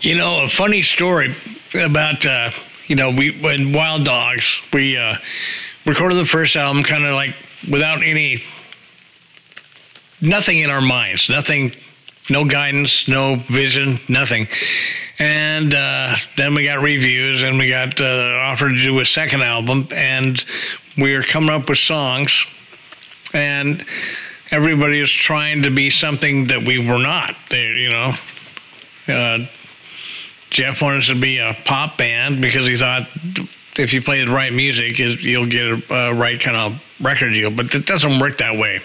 You know, a funny story about uh, you know we when Wild Dogs we uh, recorded the first album kind of like without any nothing in our minds, nothing, no guidance, no vision, nothing. And uh, then we got reviews, and we got uh, offered to do a second album, and we were coming up with songs, and everybody was trying to be something that we were not. They, you know, uh, Jeff wanted to be a pop band because he thought if you play the right music, you'll get a, a right kind of record deal. But it doesn't work that way.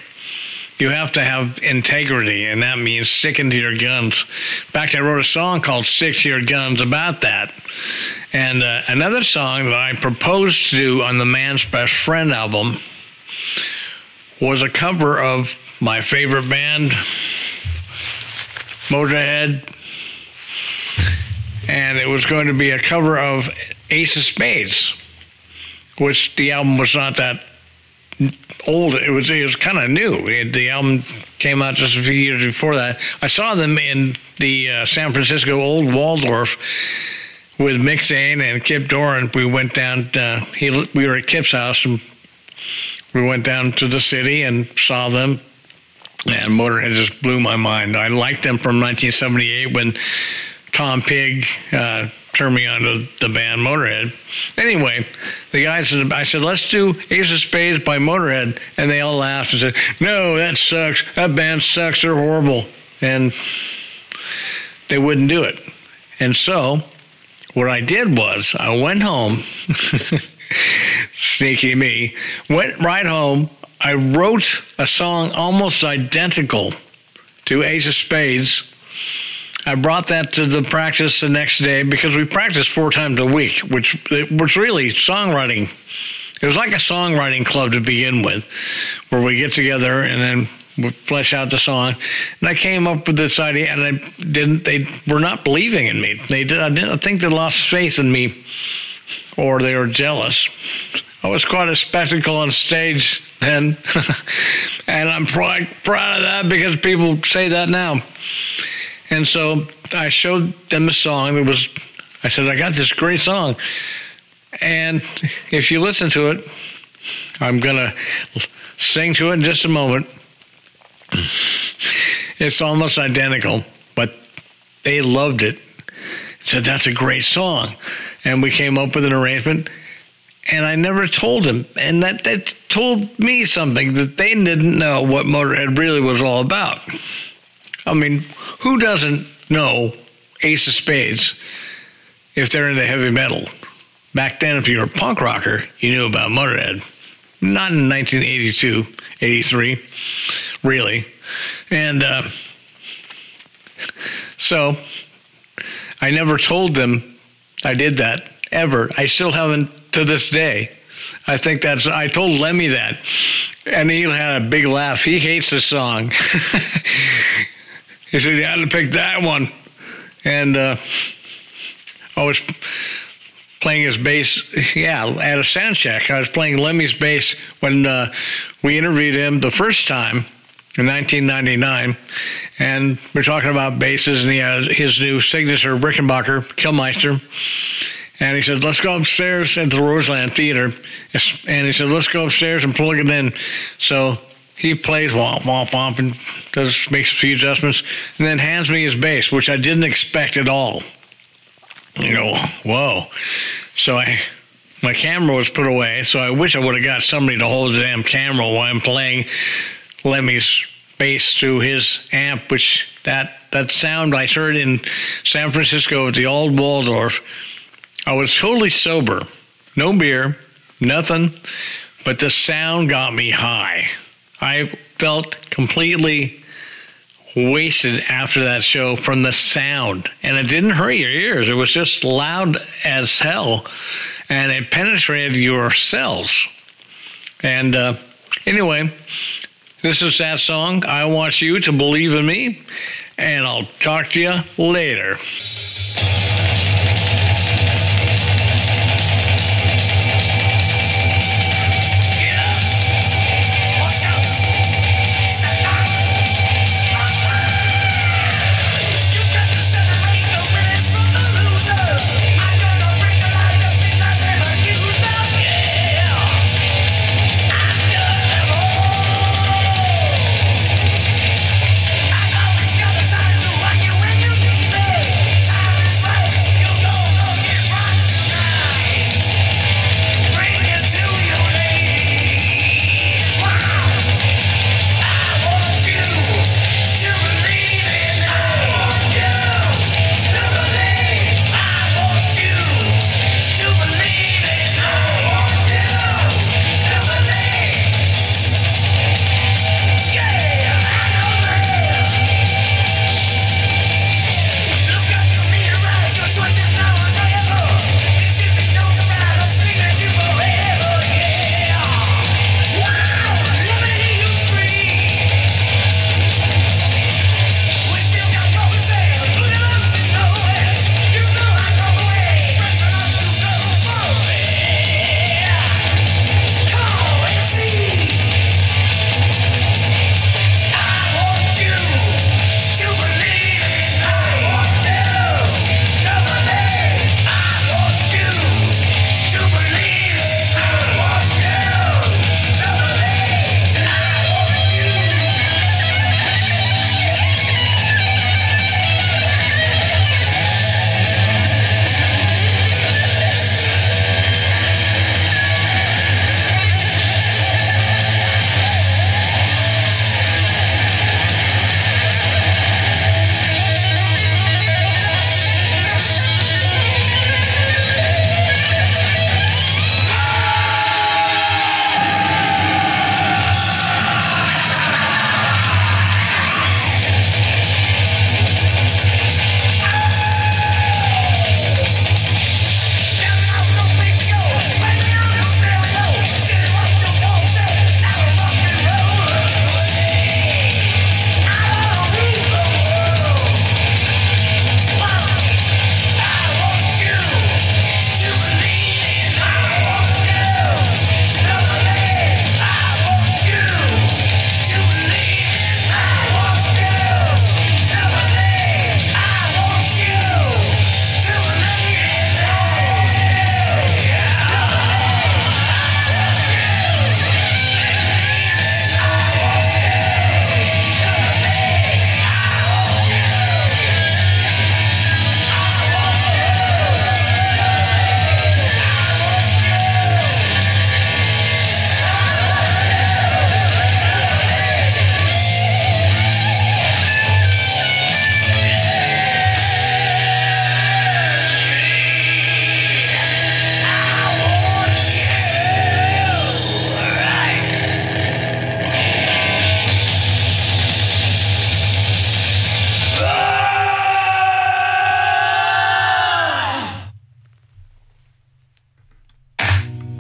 You have to have integrity, and that means sticking to your guns. In fact, I wrote a song called Stick to Your Guns about that. And uh, another song that I proposed to do on the Man's Best Friend album was a cover of my favorite band, Motorhead. And it was going to be a cover of Ace of Spades, which the album was not that old. It was it was kind of new. It, the album came out just a few years before that. I saw them in the uh, San Francisco Old Waldorf with Mick Zane and Kip Doran. We went down. Uh, he we were at Kip's house and we went down to the city and saw them. And Motorhead just blew my mind. I liked them from 1978 when Tom Pig. Uh, turned me on to the band Motorhead. Anyway, the guy said, I said, let's do Ace of Spades by Motorhead. And they all laughed and said, no, that sucks. That band sucks. They're horrible. And they wouldn't do it. And so what I did was I went home, sneaky me, went right home. I wrote a song almost identical to Ace of Spades I brought that to the practice the next day because we practiced four times a week, which was really songwriting. It was like a songwriting club to begin with, where we get together and then we flesh out the song. And I came up with this idea, and I didn't. They were not believing in me. They did. I didn't think they lost faith in me, or they were jealous. I was quite a spectacle on stage then, and I'm proud, proud of that because people say that now. And so I showed them a song. It was, I said, I got this great song. And if you listen to it, I'm going to sing to it in just a moment. It's almost identical, but they loved it. Said, that's a great song. And we came up with an arrangement. And I never told them. And that, that told me something that they didn't know what Motorhead really was all about. I mean, who doesn't know Ace of Spades if they're into heavy metal? Back then, if you were a punk rocker, you knew about Motorhead. Not in 1982, 83, really. And uh, so I never told them I did that ever. I still haven't to this day. I think that's, I told Lemmy that. And he had a big laugh. He hates the song. He said, You had to pick that one. And uh, I was playing his bass, yeah, at a sound check. I was playing Lemmy's bass when uh, we interviewed him the first time in 1999. And we're talking about basses, and he had his new signature Rickenbacker, Kilmister. And he said, let's go upstairs into the Roseland Theater. And he said, let's go upstairs and plug it in. So he plays womp womp womp and does makes a few adjustments, and then hands me his bass, which I didn't expect at all. You know, whoa. So I my camera was put away, so I wish I would have got somebody to hold the damn camera while I'm playing Lemmy's bass through his amp, which that that sound I heard in San Francisco at the old Waldorf. I was totally sober, no beer, nothing, but the sound got me high. I felt completely wasted after that show from the sound. And it didn't hurt your ears, it was just loud as hell. And it penetrated your cells. And uh, anyway, this is that song. I want you to believe in me. And I'll talk to you later.